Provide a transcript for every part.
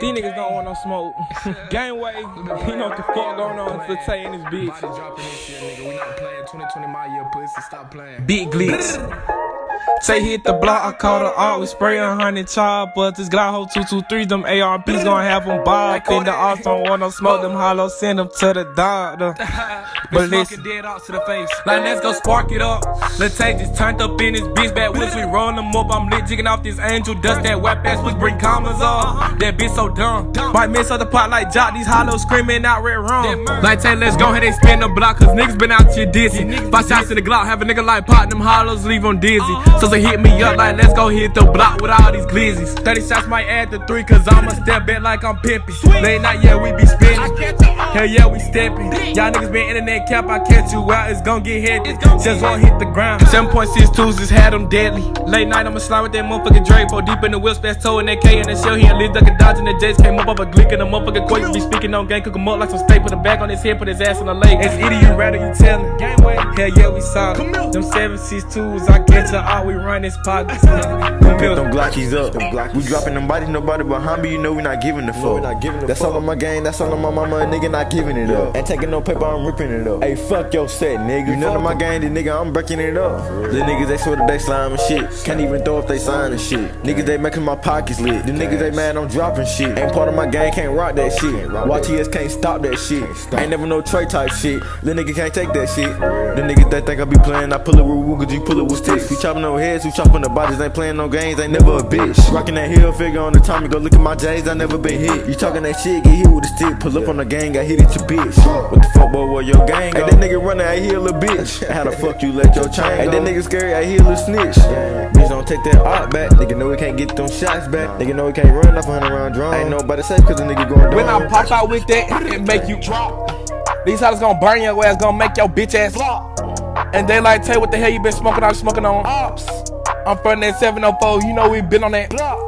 These niggas don't want no smoke. Gangway, you know what the fuck going on for in this bitch. Big glitz. Say hit the block, I call her out. We spray a hundred choppers. This Glock 223, them ARPs gonna have them bob. Think the odds don't want no smoke, them hollow, send them to the doctor. But listen, dead out to the face. Like, let's go spark it up. Let's take this turned up in this bitch back whips. We roll them up. I'm lit, jigging off this angel dust. That wet ass which bring commas up. That bitch so dumb. Might miss other pot like Jock. These hollows screaming out red wrong. Like, say, let's go ahead and spin the block. Cause niggas been out here dizzy. Five shots in the Glock. Have a nigga like pot. Them hollows leave them dizzy. Uh-huh. So they hit me up like, let's go hit the block with all these glizzies. 30 shots might add to three, cause I'ma step back like I'm pimping. Late night, yeah, we be spinning. Hell yeah, we stepping. Y'all niggas been internet cap, I catch you out, it's gon' get hit. Just won't hit the ground. 7.62s just had them deadly. Late night, I'ma slide with that motherfucking Drake. For deep in the wheel, space toe in that K and that shell. He and Liz ducking dodging the J's. Came up of a glick and the motherfucking quake. Be speaking on gang, cook him up like some steak. Put a back on his head, put his ass on the lake. It's idiot, rather you tellin'. Hell yeah, we saw Them 7.62s, I get you out, we run this pot. Put them Glockies up. We dropping them bodies, nobody behind me, you know we not giving the fuck. That's all on my game, that's all on my mama, nigga not giving it up. Ain't taking no paper, I'm ripping it up. Hey, fuck your set, nigga. You none of my game, the nigga, I'm breaking it up. The niggas, they swear that they slime and shit. Can't even throw if they sign and shit. Niggas, they making my pockets lit. The niggas, they mad, I'm dropping shit. Ain't part of my game, can't rock that shit. YTS can't stop that shit. Ain't never no Trey type shit. The nigga can't take that shit. The niggas, they think I be playing, I pull it with Woo, cause you pull it with sticks. We chopping no heads, we chopping the bodies, ain't playing no games, ain't never a bitch. Rocking that hill figure on the Tommy, go look at my J's, I never been hit. You talking that shit, get hit with a stick, pull up on the gang, I hit it your bitch. What the fuck, boy, where your gang go? Hey, that nigga running, I heal a bitch. How the fuck you let your chain Hey, that nigga scary, I heal a snitch. Bitch, don't take that art back. Nigga know we can't get them shots back. Nigga know we can't run off a hundred round drone. Ain't nobody safe cause the nigga going down. When I pop out with that, it make you drop. These hoes gonna burn your ass, gonna make your bitch ass flop. And they like, tell what the hell you been smoking on, smoking on ops. I'm from that 704, you know we been on that block.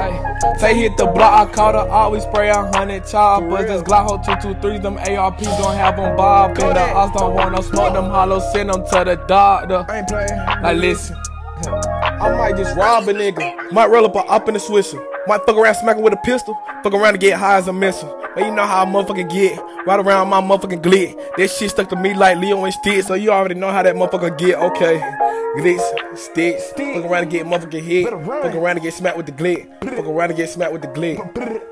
Ay, say hit the block, I caught her always spray a hundred choppers. This Glock 223, them ARPs gon' have them bob. And the odds don't want no smoke, them hollows send them to the doctor. I ain't playing. Like, listen. I might just rob a nigga. Might roll up a up in the Swisher. Might fuck around smacking with a pistol. Fuck around to get high as a missile. But you know how a motherfucker get. Right around my motherfucking glit. That shit stuck to me like Lilo and Stitch. So you already know how that motherfucker get. Okay. Glitz, Stitch. Fuck around and get motherfucking hit. Fuck around and get smacked with the glit. Fuck around and get smacked with the glit.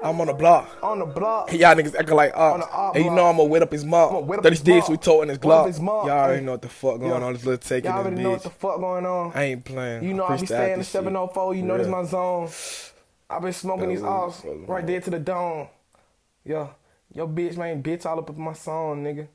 I'm on the block. On the block. Y'all niggas acting like ops. And you know I'ma wet up his mouth. 30 sticks we told in his Glock. Y'all already know what the fuck going on. This little taking Y'all already know what the fuck going on. I ain't playing. You know I be staying in the 704. You know this my zone. I been smoking these offs right there to the dome. Yeah. Yo, bitch, man, bitch all up with my song, nigga.